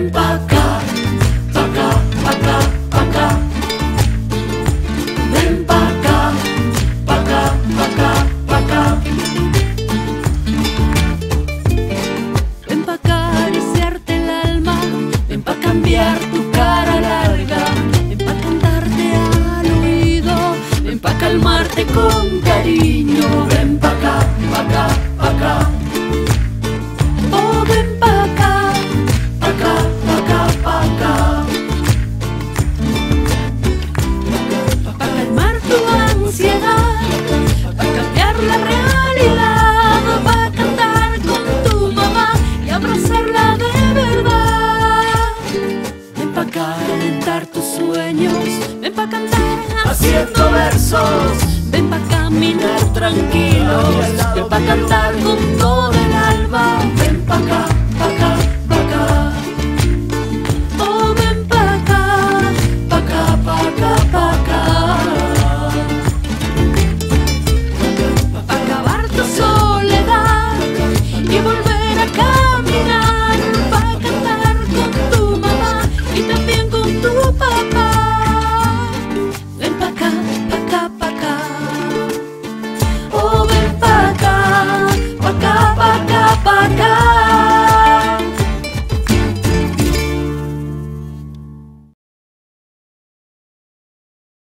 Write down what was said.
Ven pa' acá, pa' acá, pa' acá, pa'. Ven pa' acá, pa' acá. Ven pa' acariciarte el alma, ven pa' cambiar tu cara larga, ven pa' cantarte al oído, ven pa' calmarte con cariño. Tus sueños, ven pa' cantar Haciendo versos. Ven pa' caminar tranquilos, ven pa' cantar con todo el tu papai.